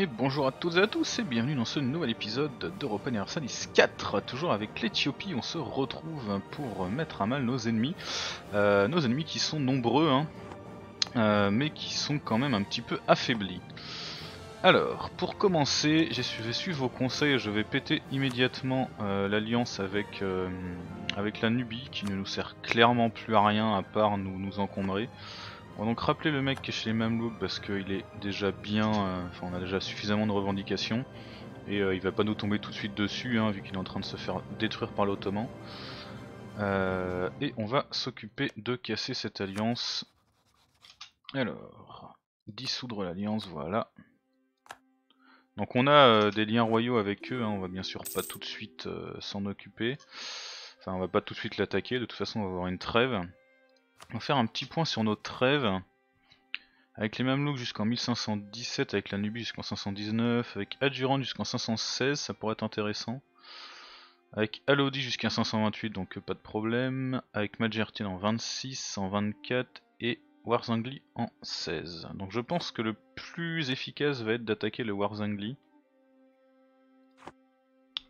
Et bonjour à toutes et à tous et bienvenue dans ce nouvel épisode d'Europa Universalis 4. Toujours avec l'Ethiopie, on se retrouve pour mettre à mal nos ennemis. Euh, nos ennemis qui sont nombreux, hein, euh, mais qui sont quand même un petit peu affaiblis. Alors, pour commencer, je vais suivre vos conseils, je vais péter immédiatement euh, l'alliance avec, avec la Nubie, qui ne nous sert clairement plus à rien à part nous, nous encombrer. On va donc rappeler le mec qui est chez les Mamelouks parce qu'il est déjà bien, euh, enfin on a déjà suffisamment de revendications et euh, il va pas nous tomber tout de suite dessus hein, vu qu'il est en train de se faire détruire par l'Ottoman. Euh, et on va s'occuper de casser cette alliance. Alors, dissoudre l'alliance, voilà. Donc on a des liens royaux avec eux, hein, on va bien sûr pas tout de suite s'en occuper. Enfin on va pas tout de suite l'attaquer, de toute façon on va avoir une trêve. On va faire un petit point sur nos trêves. Avec les Mamelouks jusqu'en 1517, avec la Nubie jusqu'en 519, avec Adjuran jusqu'en 516, ça pourrait être intéressant. Avec Alodi jusqu'en 528, donc pas de problème. Avec Majertine en 26, en 24 et Warzangli en 16. Donc je pense que le plus efficace va être d'attaquer le Warzangli.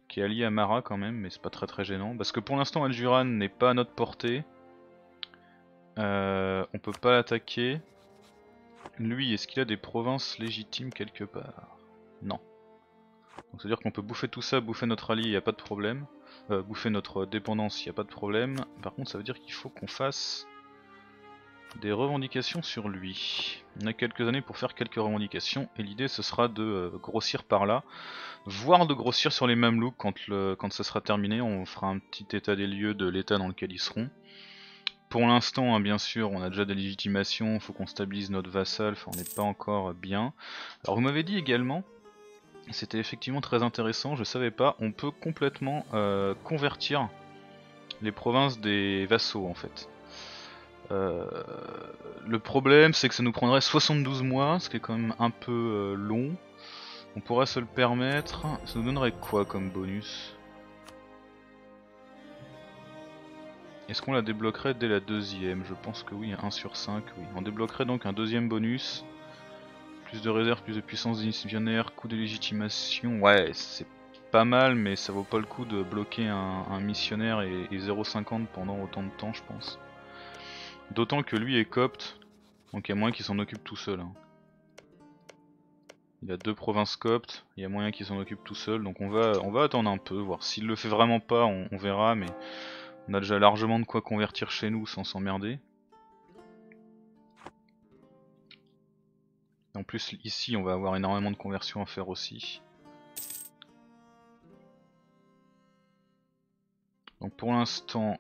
Qui est allié à Mara quand même, mais c'est pas très très gênant. Parce que pour l'instant Adjuran n'est pas à notre portée. Euh, on peut pas l'attaquer. Lui, est-ce qu'il a des provinces légitimes quelque part? Non. Donc c'est-à-dire qu'on peut bouffer tout ça, bouffer notre allié, il a pas de problème. Euh, bouffer notre dépendance, il a pas de problème. Par contre, ça veut dire qu'il faut qu'on fasse des revendications sur lui. On a quelques années pour faire quelques revendications et l'idée ce sera de euh, grossir par là, voire de grossir sur les Mamelouks quand, quand ça sera terminé. On fera un petit état des lieux de l'état dans lequel ils seront. Pour l'instant, hein, bien sûr, on a déjà des légitimations, il faut qu'on stabilise notre vassal, on n'est pas encore bien. Alors vous m'avez dit également, c'était effectivement très intéressant, je savais pas, on peut complètement euh, convertir les provinces des vassaux en fait. Euh, le problème c'est que ça nous prendrait 72 mois, ce qui est quand même un peu euh, long. On pourrait se le permettre, ça nous donnerait quoi comme bonus? Est-ce qu'on la débloquerait dès la deuxième? Je pense que oui, 1 sur 5, oui. On débloquerait donc un deuxième bonus. Plus de réserve, plus de puissance démissionnaire, coût de légitimation. Ouais, c'est pas mal, mais ça vaut pas le coup de bloquer un, missionnaire et, 0,50 pendant autant de temps, je pense. D'autant que lui est copte, donc il y a moyen qu'il s'en occupe tout seul. Hein. Il a deux provinces coptes, il y a moyen qu'il s'en occupe tout seul, donc on va, on va attendre un peu, voir s'il le fait vraiment pas, on verra, mais on a déjà largement de quoi convertir chez nous sans s'emmerder. En plus ici on va avoir énormément de conversions à faire aussi. Donc pour l'instant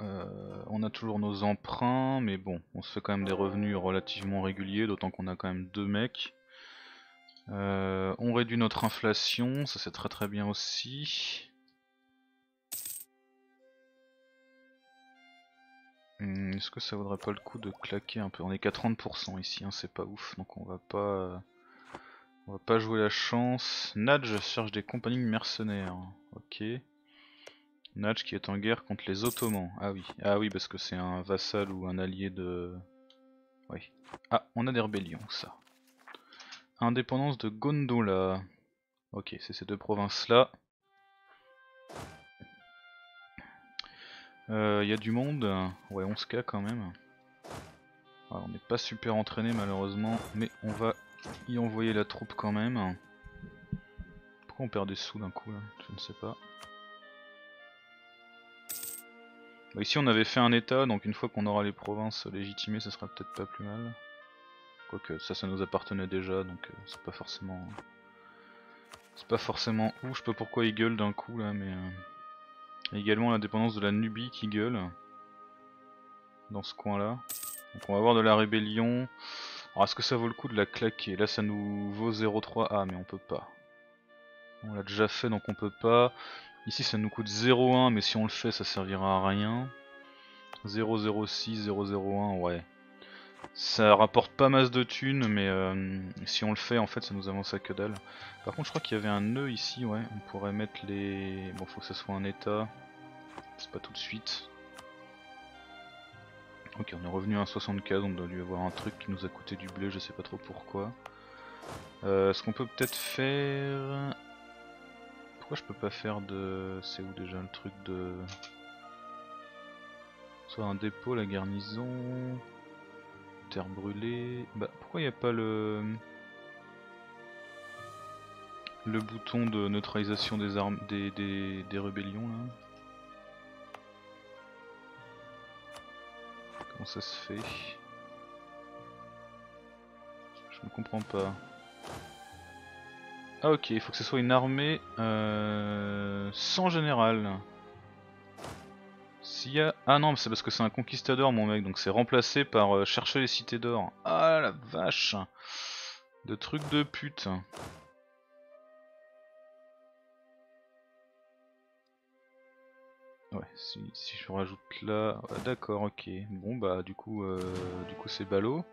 euh, on a toujours nos emprunts mais bon on se fait quand même des revenus relativement réguliers d'autant qu'on a quand même deux mecs. Euh, on réduit notre inflation, ça c'est très très bien aussi. Hmm, est-ce que ça vaudrait pas le coup de claquer un peu? On est qu'à 30% ici, hein, c'est pas ouf, donc on va pas... On va pas jouer la chance. Nadj cherche des compagnies mercenaires. Ok. Nadj qui est en guerre contre les Ottomans. Ah oui, ah oui parce que c'est un vassal ou un allié de... Oui. Ah, on a des rébellions, ça. Indépendance de Gondola. Ok, c'est ces deux provinces là. Il euh, y a du monde, ouais 11k quand même. on n'est pas super entraîné malheureusement, mais on va y envoyer la troupe quand même. Pourquoi on perd des sous d'un coup là? Je ne sais pas. Bah, ici on avait fait un état, donc une fois qu'on aura les provinces légitimées, ça sera peut-être pas plus mal. Quoique ça, ça nous appartenait déjà, donc euh, c'est pas forcément... C'est pas forcément où, je sais pas pourquoi il gueule d'un coup là, mais... Euh, également l'indépendance de la Nubie qui gueule. Dans ce coin là. Donc on va avoir de la rébellion. Alors est-ce que ça vaut le coup de la claquer? Là ça nous vaut 0,3. mais on peut pas. On l'a déjà fait donc on peut pas. Ici ça nous coûte 0,1 mais si on le fait ça servira à rien. 0,06, 0,01 ouais. Ça rapporte pas masse de thunes mais euh, si on le fait en fait ça nous avance à que dalle. Par contre je crois qu'il y avait un nœud ici ouais. On pourrait mettre les... Bon faut que ça soit un état. C'est pas tout de suite. Ok, on est revenu à 75, on doit lui avoir un truc qui nous a coûté du blé, je sais pas trop pourquoi. Euh, ce qu'on peut peut-être faire... Pourquoi je peux pas faire de... C'est où déjà le truc de... Soit un dépôt, la garnison... Terre brûlée... Bah pourquoi il a pas le... Le bouton de neutralisation des armes des, des, des rébellions là? Ça se fait? Je ne comprends pas. Ah ok, il faut que ce soit une armée euh, sans général. S'il y a... Ah non, c'est parce que c'est un conquistador mon mec, donc c'est remplacé par euh, chercher les cités d'or. Ah la vache De trucs de pute. Ouais, si, je rajoute là... D'accord, ok. Bon bah du coup, euh, du coup c'est ballot.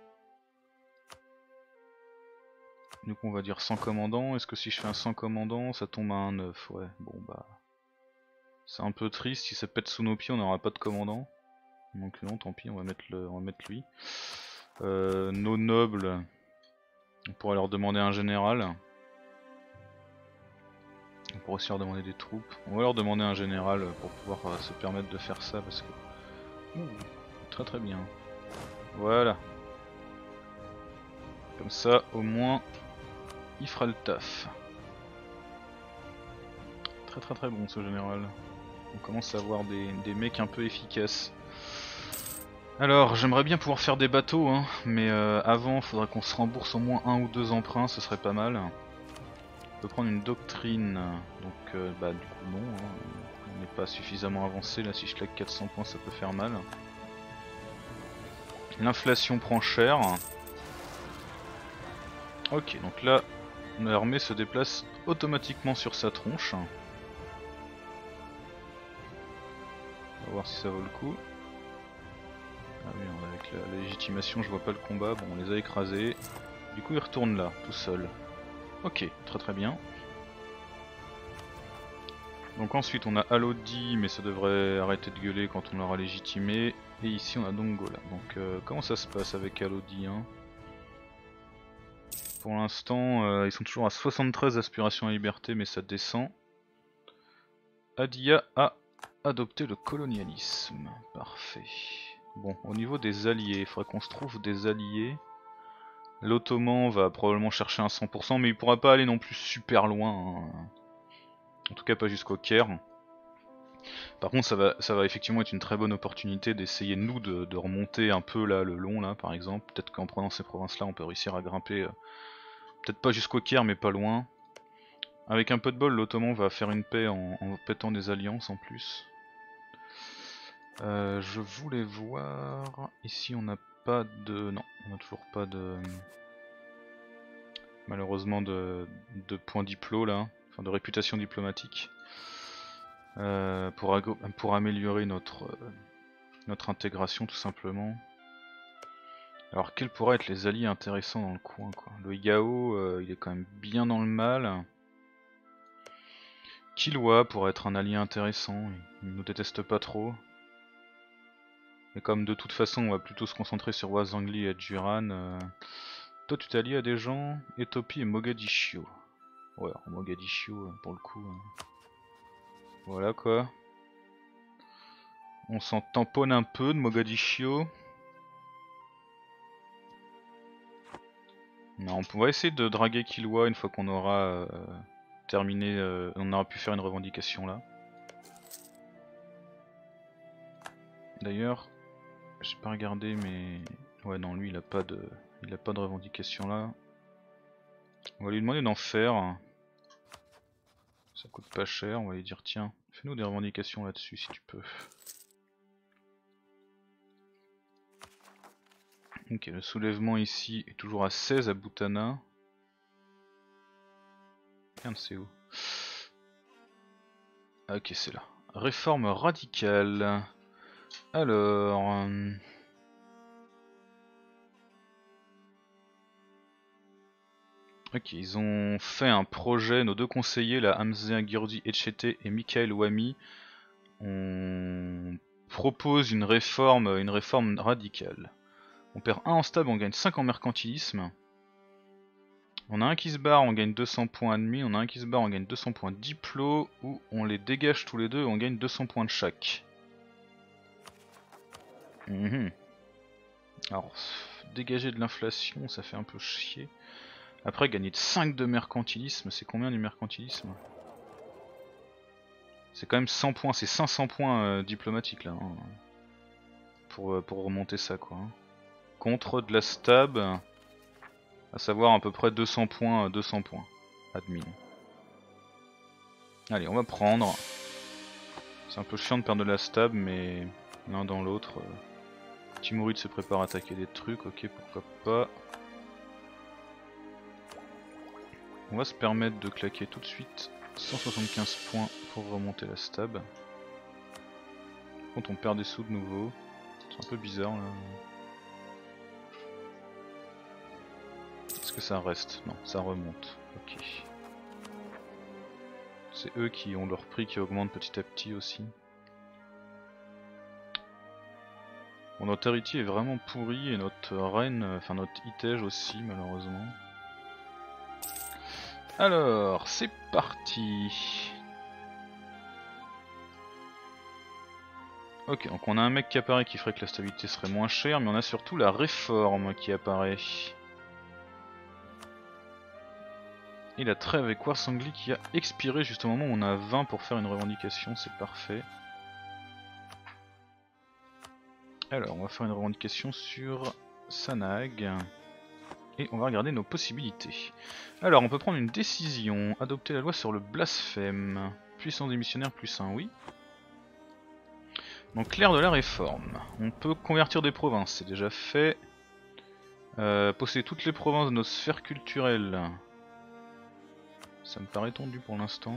Du coup on va dire 100 commandants. Est-ce que si je fais un 100 commandants, ça tombe à un 9 Ouais, bon bah... C'est un peu triste, si ça pète sous nos pieds on n'aura pas de commandant. Donc non, tant pis, on va mettre, le, on va lui. Euh, nos nobles, on pourrait leur demander un général. On pourrait aussi leur demander des troupes. On va leur demander un général pour pouvoir euh, se permettre de faire ça parce que... très très bien. Voilà. Comme ça, au moins, il fera le taf. Très très très bon ce général. On commence à avoir des, mecs un peu efficaces. Alors, j'aimerais bien pouvoir faire des bateaux, hein, mais euh, avant, il faudrait qu'on se rembourse au moins un ou deux emprunts, ce serait pas mal peut prendre une doctrine, donc euh, bah du coup non, hein. on n'est pas suffisamment avancé, là si je claque 400 points ça peut faire mal. L'inflation prend cher. Ok, donc là, l'armée se déplace automatiquement sur sa tronche. On va voir si ça vaut le coup. Ah oui, avec la, légitimation je vois pas le combat, bon on les a écrasés. Du coup il retourne là, tout seul. Ok, très très bien. Donc ensuite on a Alodi, mais ça devrait arrêter de gueuler quand on l'aura légitimé. Et ici on a Dongola. Donc euh, comment ça se passe avec Alodi hein? Pour l'instant euh, ils sont toujours à 73 aspirations à liberté mais ça descend. Adia a adopté le colonialisme. Parfait. Bon, au niveau des alliés, il faudrait qu'on se trouve des alliés. L'Ottoman va probablement chercher un 100%, mais il pourra pas aller non plus super loin. Hein. En tout cas pas jusqu'au Caire. Par contre ça va, effectivement être une très bonne opportunité d'essayer nous de, remonter un peu là le long là par exemple. Peut-être qu'en prenant ces provinces là on peut réussir à grimper, euh, peut-être pas jusqu'au Caire mais pas loin. Avec un peu de bol l'Ottoman va faire une paix en, pétant des alliances en plus. Euh, je voulais voir, ici on a pas de... Non, on a toujours pas de... Malheureusement de, de points diplo là, enfin de réputation diplomatique. Euh, pour, pour améliorer notre, notre intégration tout simplement. Alors quels pourraient être les alliés intéressants dans le coin quoi? Le Yao euh, il est quand même bien dans le mal. Kilwa pourrait être un allié intéressant, il nous déteste pas trop. Mais comme de toute façon on va plutôt se concentrer sur Wazangli et Duran, euh, toi tu t'es allié à des gens, Etopi et Mogadiscio. Ouais, Mogadiscio euh, pour le coup. Euh. Voilà quoi. On s'en tamponne un peu de Mogadiscio. Non, on va essayer de draguer Kilwa une fois qu'on aura terminé, on aura pu faire une revendication là. D'ailleurs, j'ai pas regardé mais... Ouais non lui il a pas de. Il a pas de revendication là. On va lui demander d'en faire. Ça coûte pas cher, on va lui dire tiens, fais-nous des revendications là-dessus si tu peux. Ok, le soulèvement ici est toujours à 16 à Boutana. Merde, c'est où? Ah, Ok, c'est là. Réforme radicale. Alors... Euh, ok, ils ont fait un projet, nos deux conseillers, la Hamza Gurdi Echete et Michael Wami, on propose une réforme, une réforme radicale. On perd 1 en stable, on gagne 5 en mercantilisme. On a un qui se barre, on gagne 200 points admis, on a un qui se barre, on gagne 200 points diplo, ou on les dégage tous les deux on gagne 200 points de chaque. Mhm. Alors, dégager de l'inflation, ça fait un peu chier. Après, gagner de 5 de mercantilisme, c'est combien du mercantilisme? C'est quand même 100 points, c'est 500 points euh, diplomatiques là. Hein, pour, euh, pour remonter ça quoi. Hein. Contre de la stab, à savoir à peu près 200 points, 200 euh, points. Admin. Allez, on va prendre. C'est un peu chiant de perdre de la stab, mais l'un dans l'autre. Timourid se prépare à attaquer des trucs, ok pourquoi pas. On va se permettre de claquer tout de suite 175 points pour remonter la stab. Quand on perd des sous de nouveau, c'est un peu bizarre là. Est-ce que ça reste? Non, ça remonte. Ok. C'est eux qui ont leur prix qui augmente petit à petit aussi. Bon, notre héritier est vraiment pourri et notre reine, enfin notre itège aussi malheureusement. Alors, c'est parti. Ok, donc on a un mec qui apparaît qui ferait que la stabilité serait moins chère, mais on a surtout la réforme qui apparaît. Et la trêve avec Warsangli qui a expiré juste au moment où on a 20 pour faire une revendication, c'est parfait. Alors, on va faire une revendication sur Sanag. Et on va regarder nos possibilités. Alors, on peut prendre une décision. Adopter la loi sur le blasphème. Puissance des missionnaires plus 1, oui. Donc, clair de la réforme. On peut convertir des provinces, c'est déjà fait. Euh, posséder toutes les provinces de nos sphères culturelles. Ça me paraît tendu pour l'instant.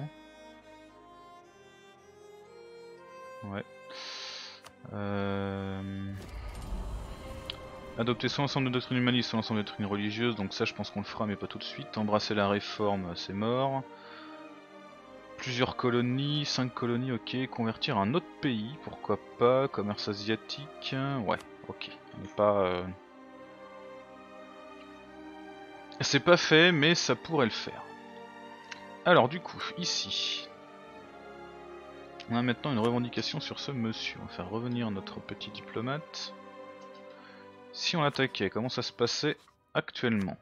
Ouais. Euh... Adopter soit l'ensemble de doctrines humanistes, soit l'ensemble de doctrines religieuses, donc ça je pense qu'on le fera mais pas tout de suite. Embrasser la réforme, c'est mort. Plusieurs colonies, 5 colonies, ok. Convertir un autre pays, pourquoi pas. Commerce asiatique, ouais, ok. On n'est pas... Euh, c'est pas fait, mais ça pourrait le faire. Alors du coup, ici, on a maintenant une revendication sur ce monsieur. On va faire revenir notre petit diplomate. Si on l'attaquait, comment ça se passait actuellement?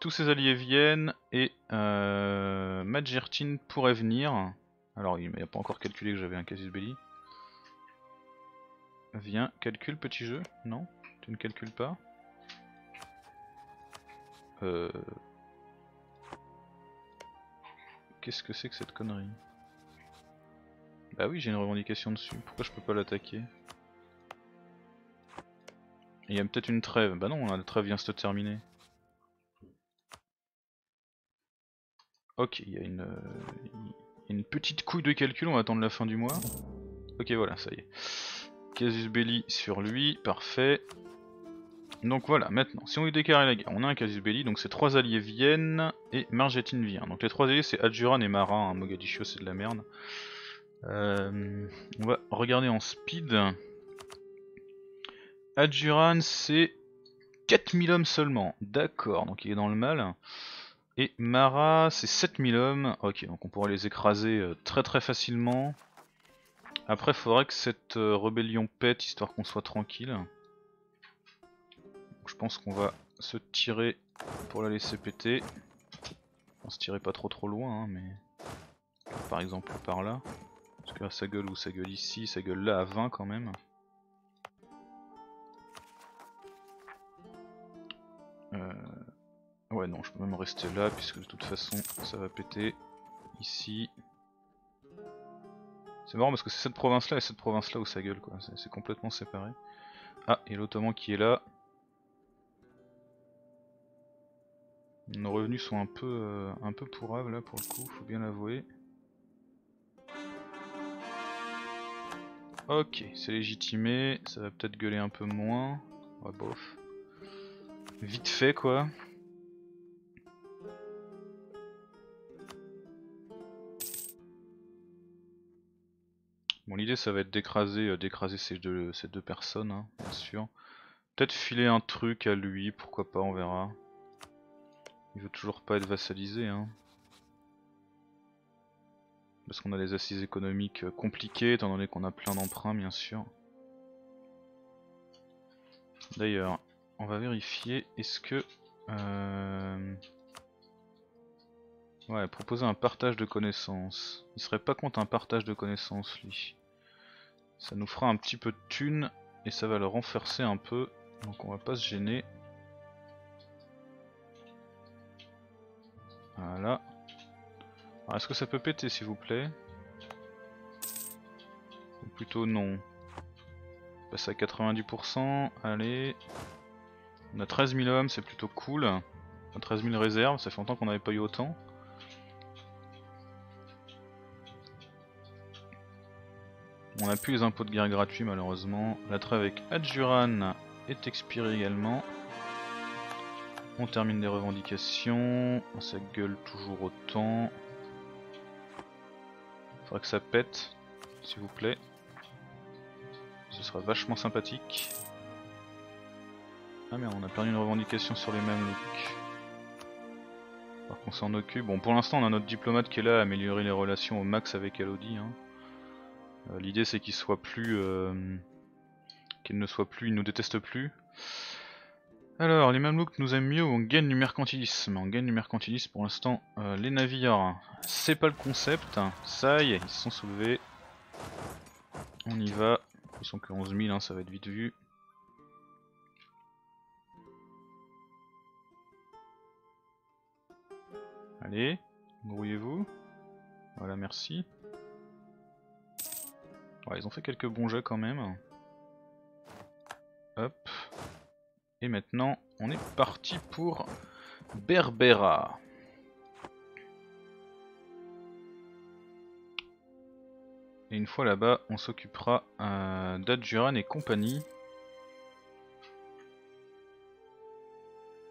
Tous ses alliés viennent et euh, Madjertin pourrait venir. Alors il n'a pas encore calculé que j'avais un casus belli. Viens, calcule petit jeu Non Tu ne calcules pas Euh... Qu'est-ce que c'est que cette connerie? Bah oui, j'ai une revendication dessus. Pourquoi je peux pas l'attaquer? Il y a peut-être une trêve. Bah non, la trêve vient se terminer. Ok, il y, a une, une petite couille de calcul, on va attendre la fin du mois. Ok, voilà, ça y est. Casus belli sur lui, parfait. Donc voilà, maintenant, si on lui déclare la guerre, on a un casus belli, donc ces trois alliés viennent et Margetine vient. Donc les trois alliés c'est Adjuran et Marin, hein. Mogadiscio c'est de la merde. Euh, on va regarder en speed. Adjuran c'est 4000 hommes seulement, d'accord, donc il est dans le mal. Et Mara c'est 7000 hommes, ok, donc on pourra les écraser euh, très très facilement. Après faudrait que cette euh, rébellion pète histoire qu'on soit tranquille. je pense qu'on va se tirer pour la laisser péter. On se tirer pas trop trop loin, hein, mais par exemple par là. Parce que là, ça gueule où ça gueule ici, ça gueule là à 20 quand même. Euh... Ouais non, je peux même rester là puisque de toute façon ça va péter ici. C'est marrant parce que c'est cette province là et cette province là où ça gueule quoi, c'est complètement séparé. Ah, et l'ottoman qui est là. Nos revenus sont un peu, euh, un peu pourrables là pour le coup, faut bien l'avouer. Ok, c'est légitimé, ça va peut-être gueuler un peu moins. Ouais, bof. Vite fait, quoi. Bon, l'idée, ça va être d'écraser euh, d'écraser ces deux, personnes, hein, bien sûr. Peut-être filer un truc à lui, pourquoi pas, on verra. Il veut toujours pas être vassalisé. Hein. Parce qu'on a des assises économiques euh, compliquées, étant donné qu'on a plein d'emprunts, bien sûr. D'ailleurs, on va vérifier, est-ce que... Euh... Ouais, proposer un partage de connaissances. Il serait pas contre un partage de connaissances, lui. Ça nous fera un petit peu de thunes, et ça va le renforcer un peu. Donc on va pas se gêner. Voilà. Est-ce que ça peut péter s'il vous plaît Ou plutôt non. Passe à 90%, allez. On a 13 000 hommes, c'est plutôt cool. On a 13 000 réserves, ça fait longtemps qu'on n'avait pas eu autant. On a plus les impôts de guerre gratuits malheureusement. La trêve avec Adjuran est expirée également. On termine des revendications. Ça gueule toujours autant. Faudra que ça pète, s'il vous plaît. Ce sera vachement sympathique. Ah merde, on a perdu une revendication sur les mêmes looks. Alors qu'on s'en occupe. Bon, pour l'instant, on a notre diplomate qui est là à améliorer les relations au max avec Elodie. Hein. Euh, l'idée, c'est qu'il soit plus. Euh, qu'il ne soit plus. Il nous déteste plus. Alors, les Mamelouks nous aiment mieux on gagne du mercantilisme? On gagne du mercantilisme pour l'instant. Euh, les navires, c'est pas le concept. Ça y est, ils se sont soulevés. On y va. Ils sont que 11 000, hein, ça va être vite vu. Allez, grouillez-vous. Voilà, merci. ils ont fait quelques bons jeux quand même. Hop. Et maintenant, on est parti pour Berbera. Et une fois là-bas, on s'occupera euh, d'Adjuran et compagnie.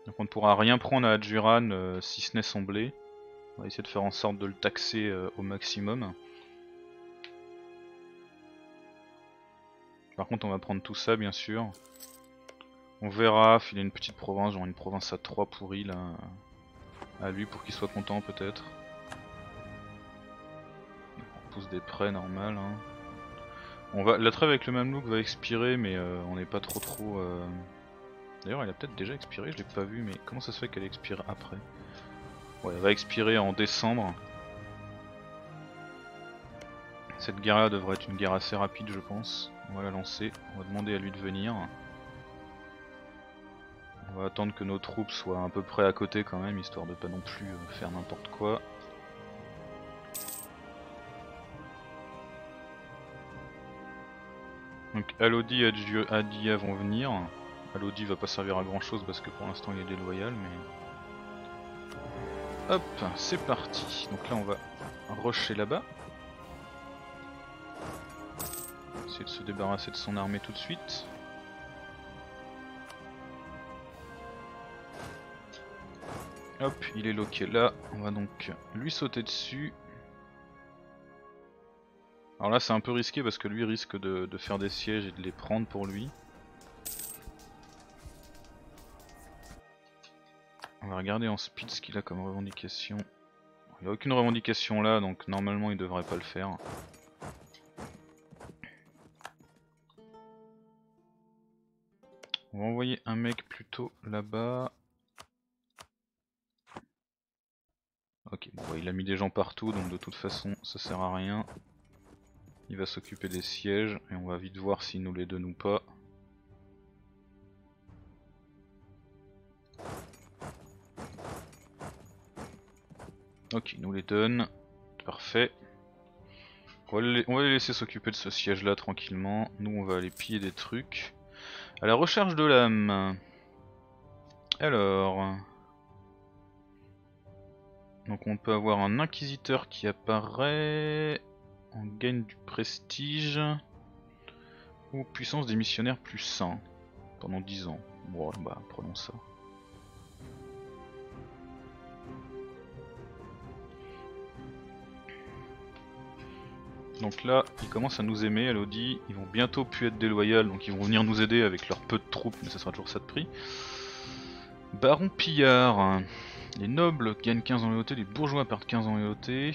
Donc on ne pourra rien prendre à Adjuran euh, si ce n'est son blé. On va essayer de faire en sorte de le taxer euh, au maximum. Par contre on va prendre tout ça bien sûr. On verra, filer une petite province, genre une province à 3 pourris là. À lui pour qu'il soit content peut-être. On pousse des prêts normal. Hein. On va, la trêve avec le même look va expirer mais euh, on n'est pas trop trop... Euh, d'ailleurs elle a peut-être déjà expiré, je l'ai pas vu mais comment ça se fait qu'elle expire après? Ouais elle va expirer en décembre. Cette guerre là devrait être une guerre assez rapide je pense. On va la lancer, on va demander à lui de venir. Va attendre que nos troupes soient à peu près à côté quand même, histoire de pas non plus euh, faire n'importe quoi. Donc Alodi et Adia vont venir. Alodi va pas servir à grand chose parce que pour l'instant il est déloyal mais... Hop, c'est parti. Donc là on va rusher là-bas. Essayer de se débarrasser de son armée tout de suite. Hop, il est loqué là, on va donc lui sauter dessus. Alors là c'est un peu risqué parce que lui risque de, faire des sièges et de les prendre pour lui. On va regarder en speed ce qu'il a comme revendication. Il a aucune revendication là donc normalement il devrait pas le faire. On va envoyer un mec plutôt là-bas. Ok, bon, bah, il a mis des gens partout, donc de toute façon ça sert à rien. Il va s'occuper des sièges, et on va vite voir s'il nous les donne ou pas. Ok, il nous les donne. Parfait. On va les, laisser s'occuper de ce siège là tranquillement. Nous on va aller piller des trucs. À la recherche de l'âme. Alors... Donc on peut avoir un inquisiteur qui apparaît. On gagne du prestige. Ou puissance des missionnaires plus 100 pendant 10 ans. Bon bah prenons ça. Donc là, ils commencent à nous aimer, Elodie. Ils vont bientôt plus être déloyaux, donc ils vont venir nous aider avec leur peu de troupes, mais ça sera toujours ça de prix. Baron Pillard. Les nobles gagnent 15 en loyauté, les bourgeois perdent 15 en loyauté.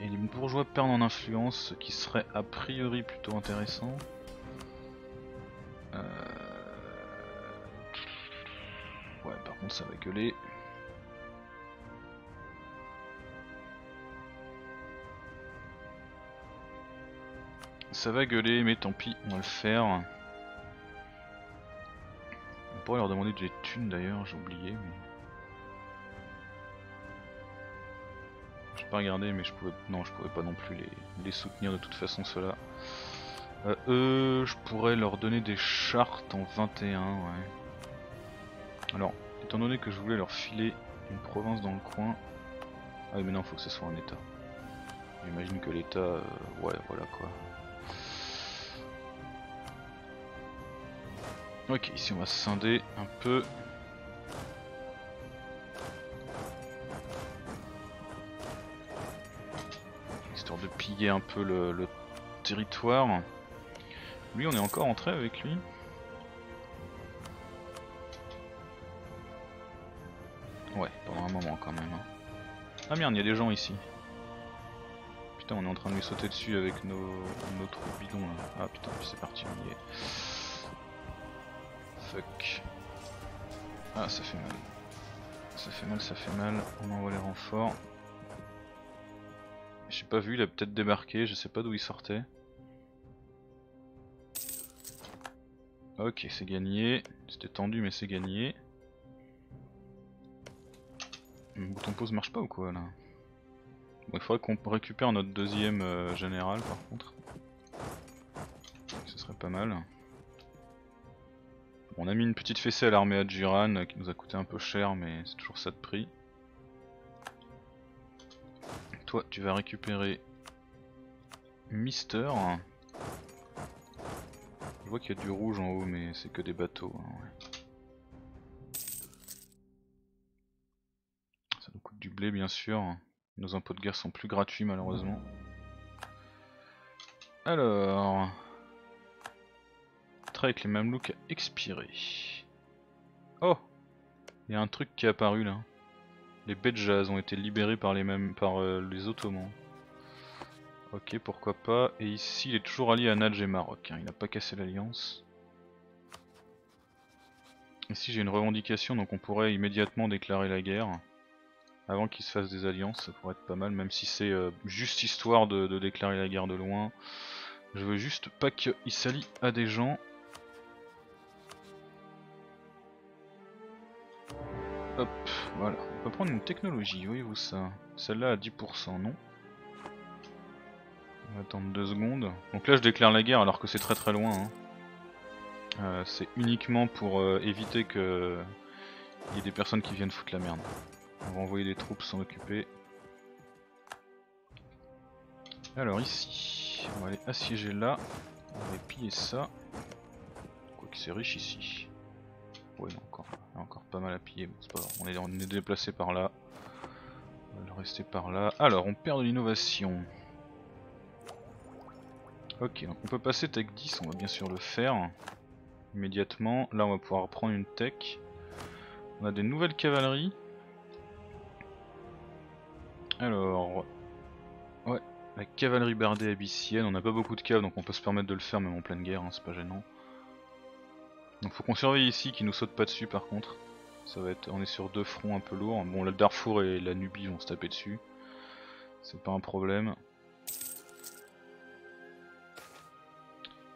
Et les bourgeois perdent en influence, ce qui serait a priori plutôt intéressant. Euh, ouais, par contre ça va gueuler. Ça va gueuler, mais tant pis, on va le faire. On pourrait leur demander des thunes d'ailleurs, j'ai oublié. Mais... pas regardé, mais je pouvais, non, je pouvais pas non plus les, soutenir de toute façon ceux-là. Euh, eux, je pourrais leur donner des chartes en 21, ouais. Alors, étant donné que je voulais leur filer une province dans le coin... Ah mais non, faut que ce soit en état. J'imagine que l'état... Euh, ouais, voilà quoi. Ok, ici on va scinder un peu. De piller un peu le, territoire. Lui, on est encore entré avec lui. Ouais, pendant un moment quand même. Hein. Ah merde, il y a des gens ici. Putain, on est en train de lui sauter dessus avec nos, troupes bidons là. Ah putain, c'est parti, on y est. Fuck. Ah, ça fait mal. Ça fait mal, ça fait mal. On envoie les renforts. J'ai pas vu, il a peut-être débarqué, je sais pas d'où il sortait. Ok, c'est gagné. C'était tendu, mais c'est gagné. Le bouton pause marche pas ou quoi là? Il faudrait qu'on récupère notre deuxième euh, général par contre. Ce serait pas mal. On a mis une petite fessée à l'armée Adjuran euh, qui nous a coûté un peu cher mais c'est toujours ça de prix. Toi tu vas récupérer Mister. Je vois qu'il y a du rouge en haut mais c'est que des bateaux. Hein, ça nous coûte du blé bien sûr. Nos impôts de guerre sont plus gratuits malheureusement. Alors avec les Mamelouks a expiré. Oh Il y a un truc qui est apparu là. Les Bedjaz ont été libérés par les mêmes par euh, les Ottomans. Ok, pourquoi pas. Et ici, il est toujours allié à Nadj et Maroc. Hein. Il n'a pas cassé l'alliance. Ici, j'ai une revendication, donc on pourrait immédiatement déclarer la guerre. Avant qu'il se fasse des alliances, ça pourrait être pas mal, même si c'est euh, juste histoire de, de, déclarer la guerre de loin. Je veux juste pas qu'il s'allie à des gens Hop, voilà. On peut prendre une technologie, voyez-vous ça Celle-là à 10%, non On va attendre deux secondes. Donc là je déclare la guerre alors que c'est très très loin. Hein. Euh, c'est uniquement pour euh, éviter que il y ait des personnes qui viennent foutre la merde. On va envoyer des troupes s'en occuper. Alors ici, on va aller assiéger là. On va piller ça. Quoique c'est riche ici. Ouais non encore encore pas mal à piller, c'est pas grave, on est, déplacé par là. On va rester par là. Alors, on perd de l'innovation. Ok, donc on peut passer tech 10, on va bien sûr le faire. Immédiatement. Là, on va pouvoir prendre une tech. On a des nouvelles cavaleries. Alors... Ouais, la cavalerie bardée abyssienne. On n'a pas beaucoup de caves, donc on peut se permettre de le faire même en pleine guerre, hein, c'est pas gênant. Donc faut qu'on surveille ici qu'il nous saute pas dessus par contre. Ça va on est sur deux fronts un peu lourds. Bon le Darfour et la Nubie vont se taper dessus. C'est pas un problème.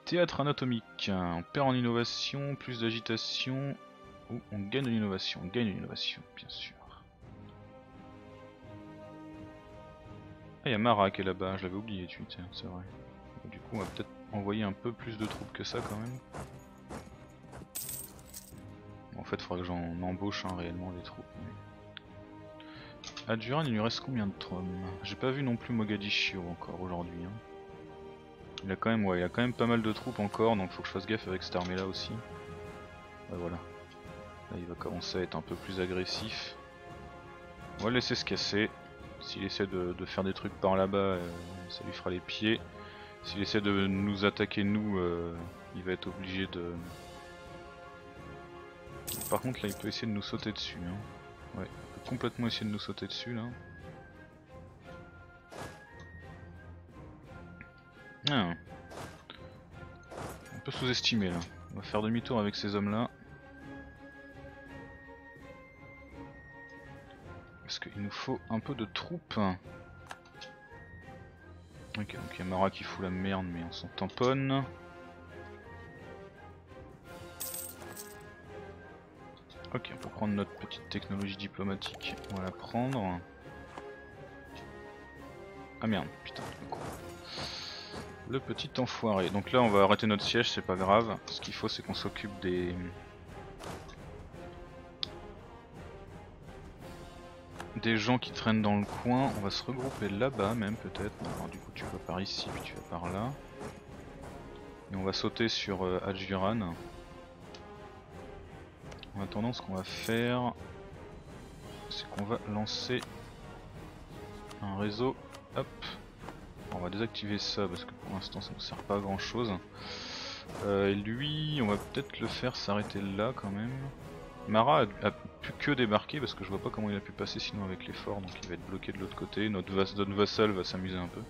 Théâtre anatomique. On perd en innovation, plus d'agitation. Ou on gagne de l'innovation. On gagne de l'innovation, bien sûr. Ah, il y a Mara qui est là-bas, je l'avais oublié, tu c'est vrai. Du coup, on va peut-être envoyer un peu plus de troupes que ça quand même. Fait, il faudra que j'en embauche réellement des troupes. À Duran, il lui reste combien de troupes J'ai pas vu non plus Mogadiscio encore aujourd'hui. Hein. Il a quand même, ouais, il a quand même pas mal de troupes encore, donc faut que je fasse gaffe avec cette armée là aussi. voilà. Là, il va commencer à être un peu plus agressif. On va le laisser se casser. S'il essaie de, faire des trucs par là-bas, euh, ça lui fera les pieds. S'il essaie de nous attaquer nous, euh, il va être obligé de, par contre là il peut essayer de nous sauter dessus. Hein. Ouais, il peut complètement essayer de nous sauter dessus là. Ah. Un peu sous-estimé là. On va faire demi-tour avec ces hommes là. Parce qu'il nous faut un peu de troupes. Ok, donc il y a Mara qui fout la merde, mais on s'en tamponne. Ok, on peut prendre notre petite technologie diplomatique. On va la prendre. Ah merde, putain, le petit enfoiré. Donc là, on va arrêter notre siège, c'est pas grave. Ce qu'il faut, c'est qu'on s'occupe des... Des gens qui traînent dans le coin. On va se regrouper là-bas même peut-être. du coup, tu vas par ici, puis tu vas par là. Et on va sauter sur euh, Adjuran. En attendant, ce qu'on va faire, c'est qu'on va lancer un réseau. Hop, on va désactiver ça parce que pour l'instant ça ne sert pas à grand chose. Euh, lui, on va peut-être le faire s'arrêter là quand même. Mara a, pu que débarquer parce que je vois pas comment il a pu passer sinon avec l'effort donc il va être bloqué de l'autre côté. Notre, notre vassal va s'amuser un peu.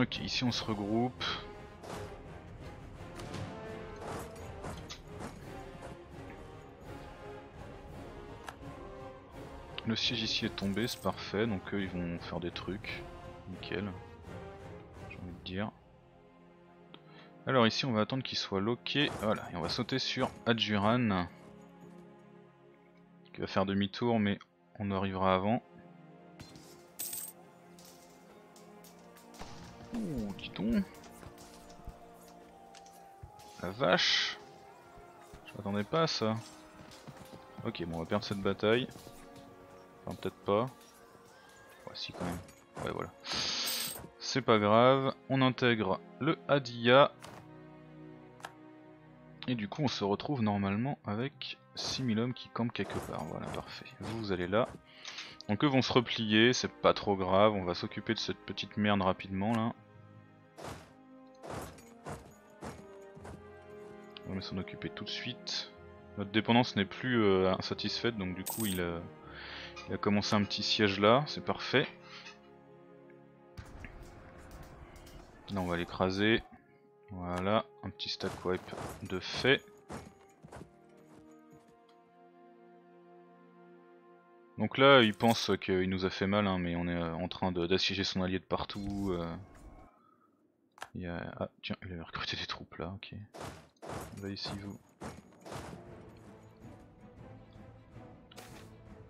Ok, ici on se regroupe. Le siège ici est tombé, c'est parfait, donc eux ils vont faire des trucs. Nickel. J'ai envie de dire. Alors ici on va attendre qu'il soit loqué. Voilà, et on va sauter sur Adjuran. Qui va faire demi-tour mais on arrivera avant. Ouh, dis donc. La vache. Je m'attendais pas à ça. Ok, bon on va perdre cette bataille peut-être pas. Quand même. Ouais voilà. C'est pas grave. On intègre le Hadia. Et du coup on se retrouve normalement avec 6000 hommes qui campent quelque part. Voilà parfait. Vous, vous allez là. Donc eux vont se replier, c'est pas trop grave. On va s'occuper de cette petite merde rapidement là. On va s'en occuper tout de suite. Notre dépendance n'est plus euh, insatisfaite donc du coup il... Euh, il a commencé un petit siège là, c'est parfait. Là on va l'écraser. Voilà, un petit stack wipe de fait. Donc là il pense qu'il nous a fait mal hein, mais on est euh, en train d'assiéger son allié de partout. Euh. Il a... Ah tiens, il avait recruté des troupes là, ok. Va ici vous.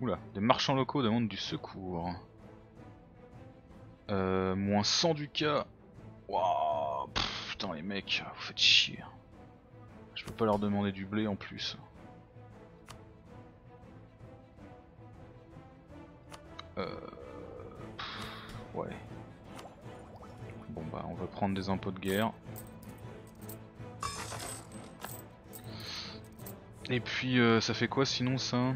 Oula, des marchands locaux demandent du secours. Euh, moins 100 du cas. Waouh, putain les mecs, vous faites chier. Je peux pas leur demander du blé en plus. Euh, ouais. Bon bah on va prendre des impôts de guerre. Et puis euh, ça fait quoi sinon ça?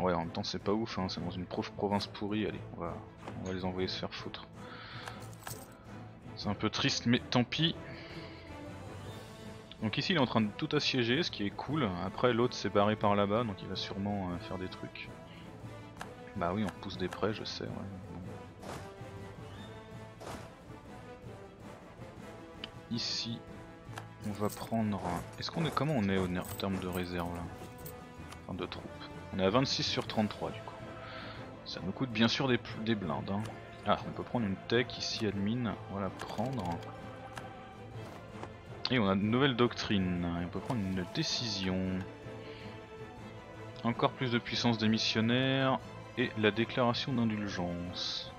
Ouais, en même temps, c'est pas ouf, hein, c'est dans une province pourrie. Allez, on va, on va les envoyer se faire foutre. C'est un peu triste, mais tant pis. Donc ici il est en train de tout assiéger, ce qui est cool. Après l'autre s'est barré par là-bas, donc il va sûrement euh, faire des trucs. Bah oui, on pousse des prêts, je sais. Ici, on va prendre... Est-ce qu'on est... Comment on est en termes de réserve là? Enfin de troupes. On est à 26 sur 33 du coup. Ça nous coûte bien sûr des, des blindes. Hein. Ah, on peut prendre une tech ici admin, la prendre. Et on a une nouvelle doctrine, on peut prendre une décision. Encore plus de puissance des missionnaires et la déclaration d'indulgence.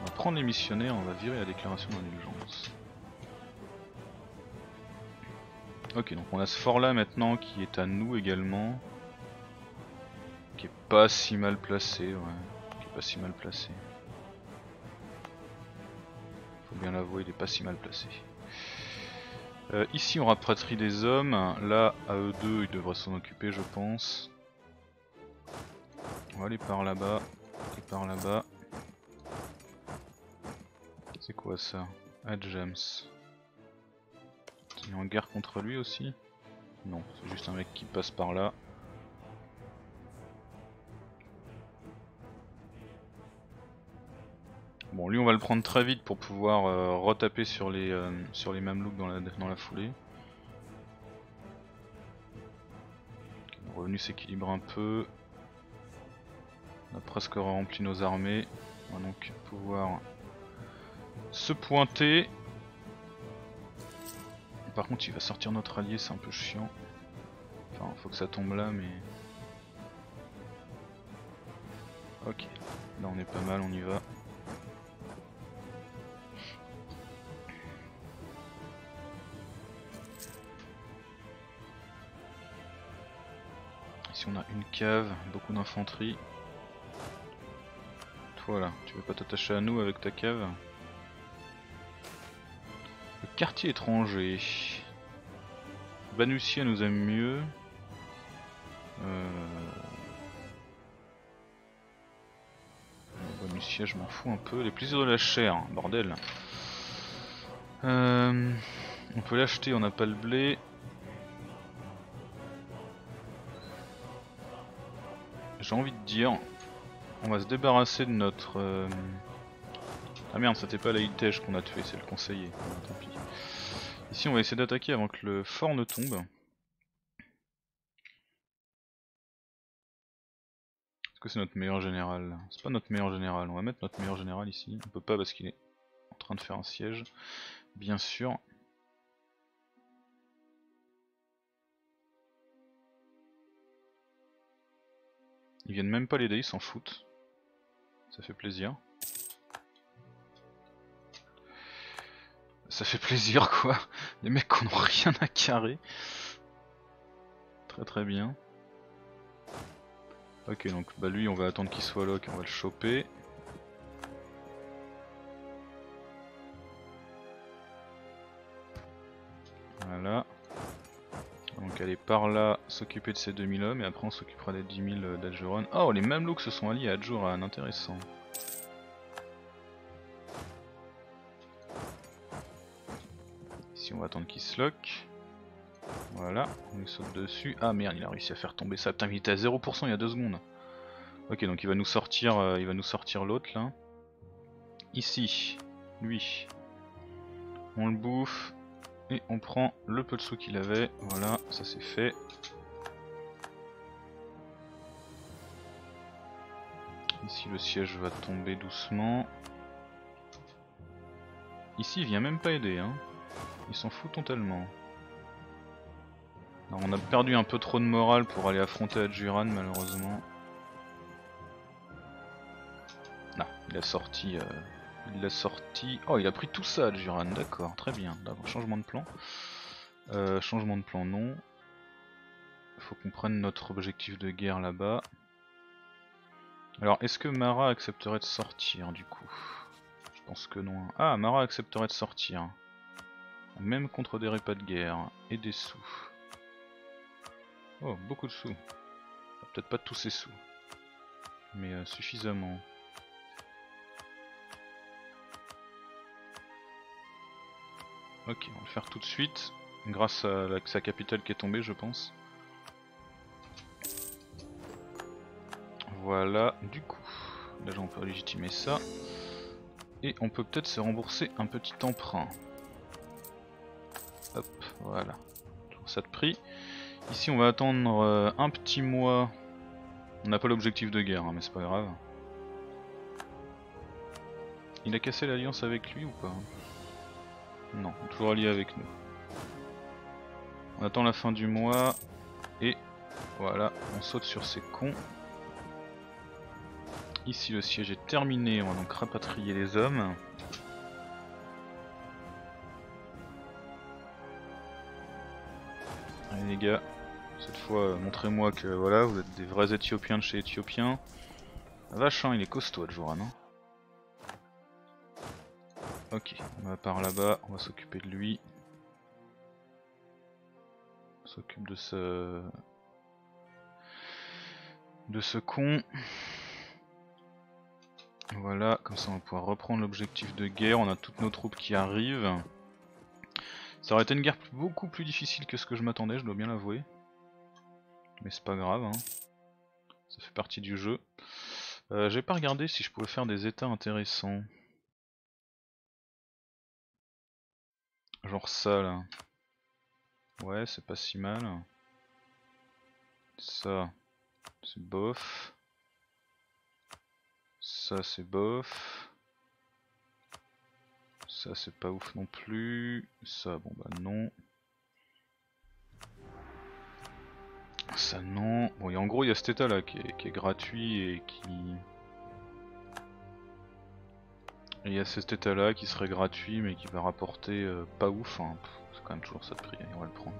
On va prendre les missionnaires, on va virer la déclaration d'indulgence. Ok, donc on a ce fort là maintenant qui est à nous également. Qui est pas si mal placé, ouais. Qui est pas si mal placé. Faut bien l'avouer, il est pas si mal placé. Euh, ici on rapatrie des hommes, là à eux deux ils devraient s'en occuper je pense. On va aller par là-bas et par là-bas. C'est quoi ça? Ad James. Il est en guerre contre lui aussi? Non, c'est juste un mec qui passe par là. Bon, lui on va le prendre très vite pour pouvoir euh, retaper sur les, euh, sur les mamelouks dans la, foulée. Le revenu s'équilibre un peu. On a presque rempli nos armées. On va donc pouvoir se pointer. Par contre il va sortir notre allié, c'est un peu chiant. Enfin faut que ça tombe là mais... Ok, là on est pas mal, on y va. On a une cave, beaucoup d'infanterie. Toi là, tu veux pas t'attacher à nous avec ta cave? Le quartier étranger. Banussia nous aime mieux. Euh... Je m'en fous un peu. Les plaisirs de la chair, bordel. Euh... On peut l'acheter, on n'a pas le blé. J'ai envie de dire, on va se débarrasser de notre... Euh, ah merde, c'était pas la qu'on a tué, c'est le conseiller. tant pis. Ici on va essayer d'attaquer avant que le fort ne tombe. Est-ce que c'est notre meilleur général? C'est pas notre meilleur général, on va mettre notre meilleur général ici. On peut pas parce qu'il est en train de faire un siège, bien sûr. Ils viennent même pas l'aider, ils s'en foutent. Ça fait plaisir. Ça fait plaisir quoi. Les mecs qui n'ont rien à carrer. Très très bien. Ok donc bah lui on va attendre qu'il soit lock, on va le choper. Voilà. Donc aller par là, s'occuper de ces 2000 hommes et après on s'occupera des 10 000 d'Adjuran. Oh les Mamelouks se sont alliés à Adjuran, intéressant. Ici on va attendre qu'il se lock. Voilà, on lui saute dessus. Ah merde, il a réussi à faire tomber ça. Putain, il était à 0% il y a 2 secondes. Ok, donc il va nous sortir, euh, il va nous sortir l'autre là. Ici, lui. On le bouffe. Et on prend le peu de sous qu'il avait, voilà, ça c'est fait. Ici le siège va tomber doucement. Ici il vient même pas aider, hein. il s'en fout totalement. on a perdu un peu trop de morale pour aller affronter Adjuran malheureusement. Non, il a sorti... Euh, il l'a sorti. Oh, il a pris tout ça, Juran, d'accord, très bien. Changement de plan. Euh, changement de plan, non. Il faut qu'on prenne notre objectif de guerre là-bas. Alors, est-ce que Mara accepterait de sortir du coup? Je pense que non. Ah, Mara accepterait de sortir. Même contre des repas de guerre et des sous. Oh, beaucoup de sous. Peut-être pas tous ces sous. Mais euh, suffisamment. Ok, on va le faire tout de suite, grâce à sa capitale qui est tombée je pense. Voilà, du coup, déjà on peut légitimer ça. Et on peut peut-être se rembourser un petit emprunt. Hop, voilà. ça de prix. Ici on va attendre euh, un petit mois. On n'a pas l'objectif de guerre, hein, mais c'est pas grave. Il a cassé l'alliance avec lui ou pas non, toujours allié avec nous. On attend la fin du mois et voilà, on saute sur ces cons. Ici le siège est terminé, on va donc rapatrier les hommes. Allez les gars, cette fois montrez-moi que voilà, vous êtes des vrais éthiopiens de chez éthiopiens. Vache hein, il est costaud Adjoura non Ok, on va par là-bas, on va s'occuper de lui. On s'occupe de ce... de ce con. Voilà, comme ça on va pouvoir reprendre l'objectif de guerre, on a toutes nos troupes qui arrivent. Ça aurait été une guerre beaucoup plus difficile que ce que je m'attendais, je dois bien l'avouer. Mais c'est pas grave, hein. ça fait partie du jeu. Euh, J'ai pas regardé si je pouvais faire des états intéressants. Genre ça là. Ouais, c'est pas si mal. Ça, c'est bof. Ça, c'est bof. Ça, c'est pas ouf non plus. Ça, bon bah non. Ça non. Bon, et en gros, il y a cet état là qui est, gratuit et qui. Il y a cet état là qui serait gratuit mais qui va rapporter euh, pas ouf. Hein. C'est quand même toujours ça de prix, on va le prendre.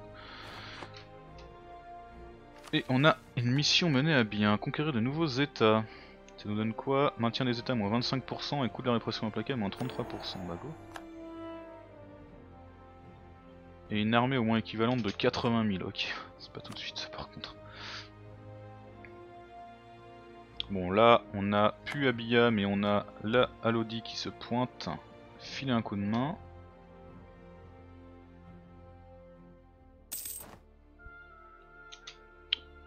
Et on a une mission menée à bien, conquérir de nouveaux états. Ça nous donne quoi? Maintien des états moins 25% et coût de la répression implacable moins 33%. Bah go. Et une armée au moins équivalente de 80 000, ok. C'est pas tout de suite ça par contre. Bon là on a plus Abia mais on a la Alodi qui se pointe. Filer un coup de main.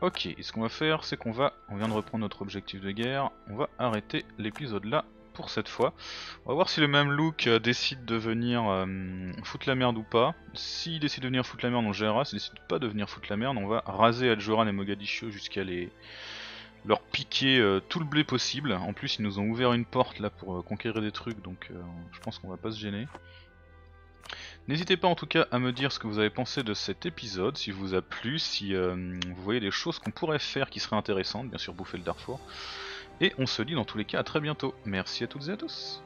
Ok, et ce qu'on va faire, c'est qu'on va, on vient de reprendre notre objectif de guerre, on va arrêter l'épisode là pour cette fois. On va voir si le même look euh, décide de venir euh, foutre la merde ou pas. S'il décide de venir foutre la merde, on gérera. S'il décide pas de venir foutre la merde, on va raser Adjoran et Mogadiscio jusqu'à les leur piquer euh, tout le blé possible. En plus, ils nous ont ouvert une porte là pour conquérir des trucs, donc je pense qu'on va pas se gêner. N'hésitez pas en tout cas à me dire ce que vous avez pensé de cet épisode, si vous a plu, si euh, vous voyez des choses qu'on pourrait faire qui seraient intéressantes, bien sûr bouffer le Darfour. Et on se dit dans tous les cas à très bientôt. Merci à toutes et à tous.